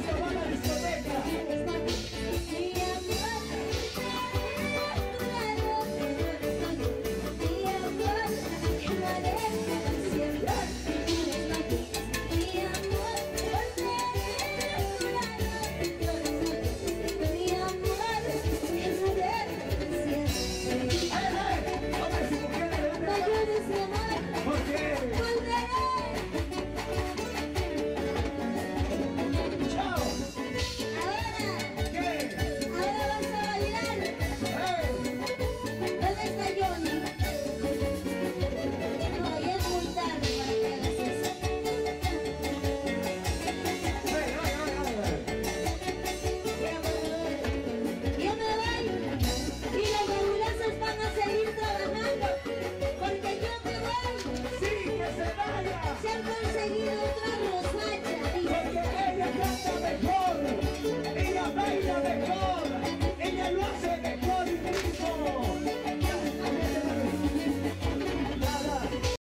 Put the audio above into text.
Gracias.